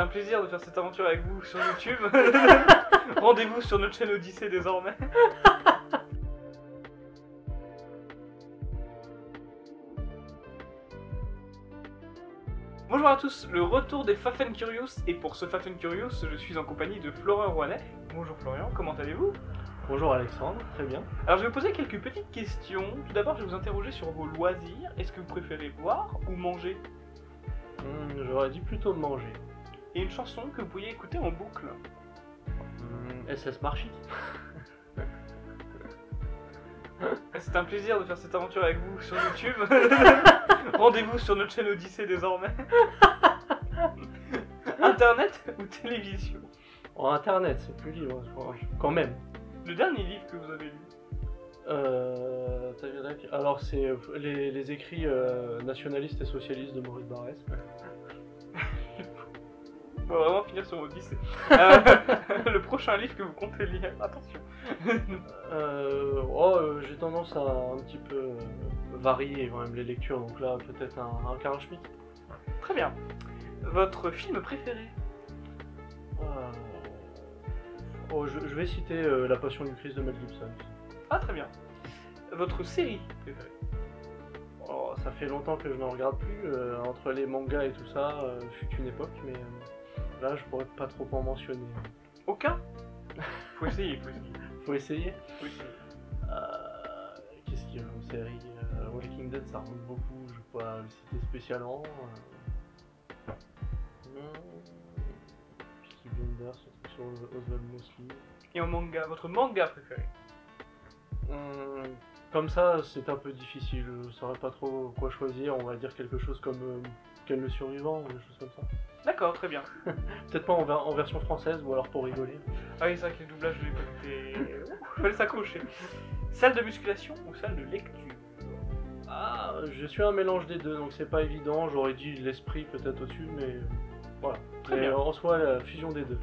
un plaisir de faire cette aventure avec vous sur YouTube. Rendez-vous sur notre chaîne Odyssée désormais. Bonjour à tous, le retour des Fafen Curious et pour ce Fafen Curious, je suis en compagnie de Florian Rouanet. Bonjour Florian, comment allez-vous? Bonjour Alexandre, très bien. Alors je vais vous poser quelques petites questions. Tout d'abord, je vais vous interroger sur vos loisirs. Est-ce que vous préférez boire ou manger? Hmm, J'aurais dit plutôt manger. Et une chanson que vous pourriez écouter en boucle. Hmm, SS Marchit C'est un plaisir de faire cette aventure avec vous sur YouTube. Rendez-vous sur notre chaîne Odyssée désormais. Internet ou télévision? En internet, c'est plus libre, je crois. quand même. Le dernier livre que vous avez lu? Euh. Alors c'est les, les écrits euh, nationalistes et socialistes de Maurice Barrès. Va vraiment finir sur Odyssée. Euh, le prochain livre que vous comptez lire, attention. Euh, oh, euh, j'ai tendance à un petit peu varier quand même les lectures, donc là peut-être un, un Karl Schmitt. Très bien. Votre film préféré? Oh, je, je vais citer euh, La Passion du Christ de Mel Gibson. Ah très bien. Votre série préférée? Oh, ça fait longtemps que je n'en regarde plus. euh, entre les mangas et tout ça, euh, fut une époque, mais là, je pourrais pas trop en mentionner. Aucun Faut essayer, faut essayer. Faut essayer. Faut essayer. Euh, Qu'est-ce qu'il y a comme série? Euh, Walking Dead, ça remonte beaucoup. Je vais pas le citer spécialement. Euh... Peaky Blinders, un truc sur Oswald Mosley. Et en manga, votre manga préféré? Hmm, Comme ça, c'est un peu difficile. Je saurais pas trop quoi choisir. On va dire quelque chose comme euh, Ken le survivant ou des choses comme ça. D'accord, très bien. Peut-être pas en, ver- en version française ou alors pour rigoler. Ah oui, c'est vrai que le doublage, je l'ai pas écouté. Ouh, Fallait s'accrocher. Salle de musculation ou salle de lecture? Ah, je suis un mélange des deux, donc c'est pas évident. J'aurais dit l'esprit peut-être au-dessus, mais voilà. Très Mais bien. en soi, la fusion des deux.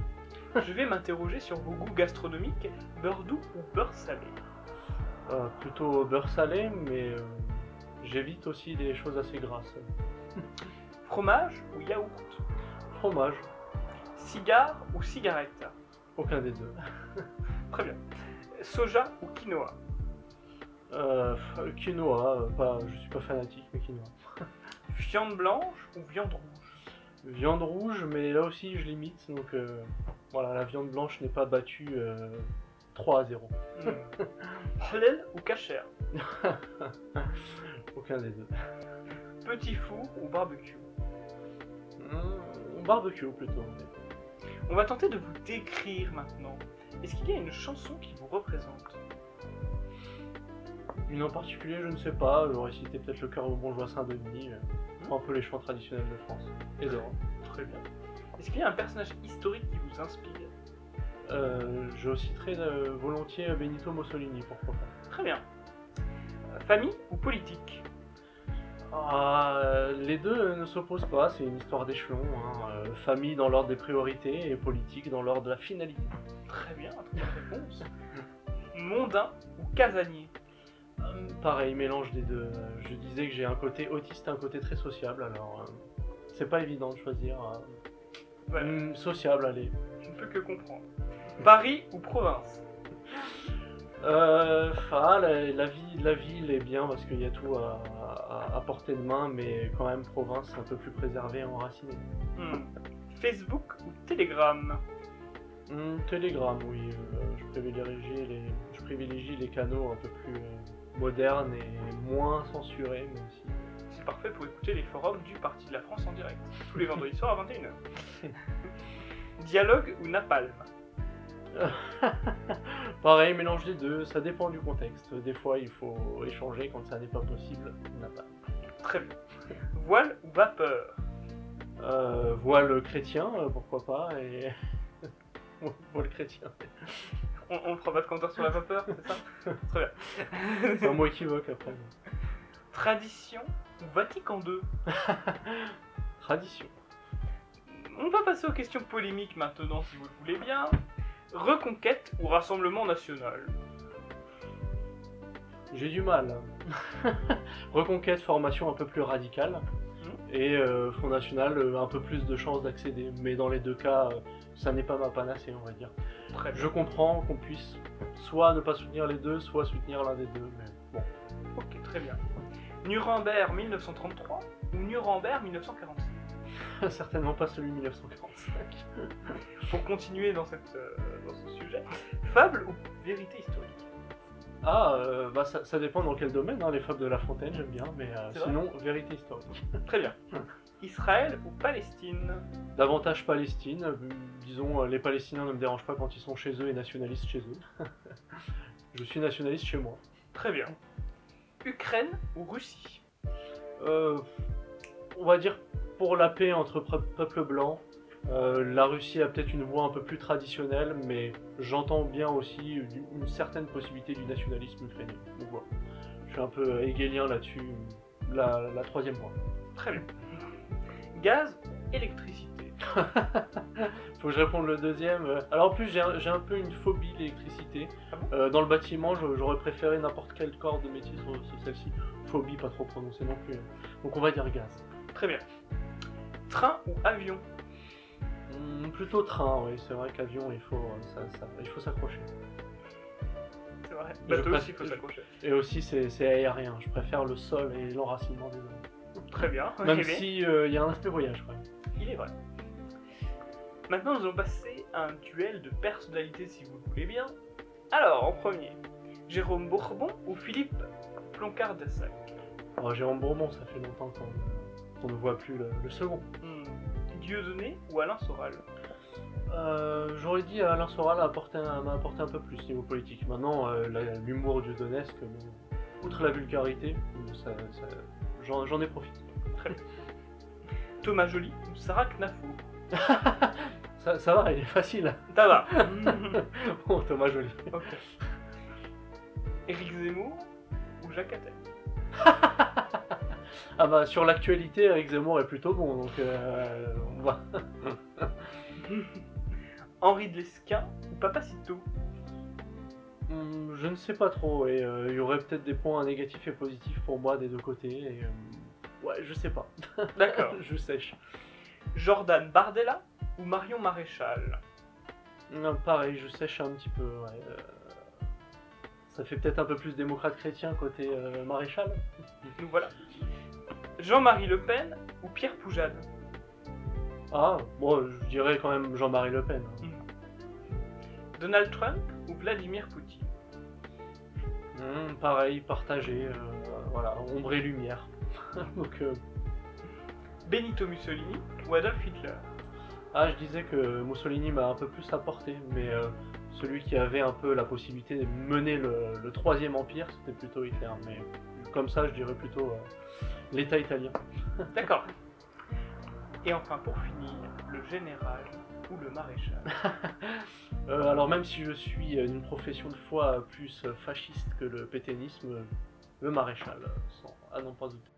Je vais m'interroger sur vos goûts gastronomiques, beurre doux ou beurre salé? Euh, plutôt beurre salé, mais euh, j'évite aussi des choses assez grasses. Fromage ou yaourt? Fromage, Cigare ou cigarette aucun des deux. Très bien. Soja ou quinoa? Euh, quinoa, euh, pas, je suis pas fanatique, mais quinoa. Viande blanche ou viande rouge? Viande rouge, mais là aussi je limite, donc euh, voilà, la viande blanche n'est pas battue euh, 3 à 0. Hmm. Halal ou kasher Aucun des deux. Petit four ou barbecue? Hmm, barbecue plutôt. On va tenter de vous décrire maintenant. Est-ce qu'il y a une chanson qui vous représente? Une en particulier, je ne sais pas, j'aurais cité peut-être le cœur au bourgeois Saint-Denis, euh, un peu les chants traditionnels de France et d'Europe. Très bien. Est-ce qu'il y a un personnage historique qui vous inspire? Euh, je citerai euh, volontiers Benito Mussolini, pourquoi pas. Très bien. Euh, Famille ou politique? Euh, les deux ne s'opposent pas, c'est une histoire d'échelon. hein, euh, famille dans l'ordre des priorités et politique dans l'ordre de la finalité. Très bien, très bonne réponse. Mondain ou casanier? Euh, pareil, mélange des deux. Je disais que j'ai un côté autiste et un côté très sociable, alors euh, c'est pas évident de choisir. hum, sociable, allez. je ne peux que comprendre. Paris ou province? Euh, ah, la, la vie, la ville est bien parce qu'il y a tout à, à- à portée de main, mais quand même province un peu plus préservée, enracinée. Hmm. Facebook ou Telegram Hum, Telegram, oui, euh, je, privilégie les, je privilégie les canaux un peu plus euh, modernes et moins censurés, mais aussi. C'est parfait pour écouter les forums du Parti de la France en direct, tous les vendredis soirs à 21h. Dialogue ou napalm? Pareil, mélange des deux, ça dépend du contexte. Des fois, il faut échanger quand ça n'est pas possible. on n'a pas. Très bien. Voile ou vapeur? Euh, voile chrétien, euh, pourquoi pas, et. voile chrétien. on, on fera pas de compteur sur la vapeur, c'est ça? Très bien. C'est un mot équivoque après. Tradition ou Vatican II Tradition. On va passer aux questions polémiques maintenant, si vous le voulez bien. Reconquête ou Rassemblement National J'ai du mal. Reconquête, formation un peu plus radicale. Et euh, Front National, euh, un peu plus de chances d'accéder. Mais dans les deux cas, euh, ça n'est pas ma panacée, on va dire. Très. Je comprends qu'on puisse soit ne pas soutenir les deux, soit soutenir l'un des deux. Mais bon. Ok, très bien. Nuremberg 1933 ou Nuremberg 1945 Certainement pas celui de 1945. Pour continuer dans, cette, euh, dans ce sujet, fable ou vérité historique? Ah, euh, bah ça, ça dépend dans quel domaine. hein, Les fables de La Fontaine, j'aime bien. Mais euh, sinon, vérité historique. Très bien. Israël ou Palestine? Davantage Palestine. Disons, les Palestiniens ne me dérangent pas quand ils sont chez eux et nationalistes chez eux. Je suis nationaliste chez moi. Très bien. Ukraine ou Russie? Euh, on va dire pour la paix entre peuples blancs, euh, la Russie a peut-être une voix un peu plus traditionnelle, mais j'entends bien aussi une, une certaine possibilité du nationalisme ukrainien. Donc voilà. Je suis un peu hegelien là-dessus. La, la troisième voie. Très bien. Gaz électricité Faut que je réponde le deuxième. Alors en plus j'ai un, peu une phobie de l'électricité. Ah bon? Euh, dans le bâtiment, j'aurais préféré n'importe quel corps de métier sur, sur celle-ci. Phobie pas trop prononcée non plus. hein. Donc on va dire gaz. Très bien. Train ou avion Hmm, plutôt train, oui. C'est vrai qu'avion, il faut, euh, ça- ça- il faut s'accrocher. C'est vrai. Je Bateau aussi, il faut s'accrocher. Et aussi c'est aérien. Je préfère le sol et l'enracinement des hommes. Très bien. Même bien, si euh, il y a un aspect voyage quand même. Il est vrai. Maintenant, nous allons passer à un duel de personnalité, si vous le voulez bien. Alors, en premier, Jérôme Bourbon ou Philippe Ploncard d'Assac Alors, Jérôme Bourbon, ça fait longtemps qu'on qu'on ne voit plus le, le second. Hmm, Dieudonné ou Alain Soral Euh, J'aurais dit Alain Soral a apporté un- m'a apporté un peu plus niveau politique. Maintenant, euh, l'humour Donetsk, mais outre la vulgarité, ça- ça- j'en ai profité. Thomas Joly ou Sarah Knafou Ça, ça va, il est facile. Ça va. oh, Thomas Joly. ok. Éric Zemmour ou Jacques Attali Ah bah, sur l'actualité, Eric Zemmour est plutôt bon, donc euh, on voit. Henri de Lesquin ou Papacito Hum, Je ne sais pas trop, et euh, il y aurait peut-être des points négatifs et positifs pour moi des deux côtés, et euh, ouais, je sais pas. D'accord. je sèche. Jordan Bardella ou Marion Maréchal Non, pareil, je sèche un petit peu, ouais. euh, Ça fait peut-être un peu plus démocrate chrétien côté euh, maréchal. Nous voilà. Jean-Marie Le Pen ou Pierre Poujade Ah, bon, je dirais quand même Jean-Marie Le Pen. Donald Trump ou Vladimir Poutine Hum, pareil, partagé, euh, voilà, ombre et lumière. donc, euh, Benito Mussolini ou Adolf Hitler Ah, je disais que Mussolini m'a un peu plus apporté, mais euh, celui qui avait un peu la possibilité de mener le, le troisième empire, c'était plutôt Hitler. Mais comme ça, je dirais plutôt euh, l'État italien. D'accord. Et enfin, pour finir, le général ou le maréchal Euh, alors même si je suis d'une profession de foi plus fasciste que le pétainisme, le maréchal, sans à n'en pas douter.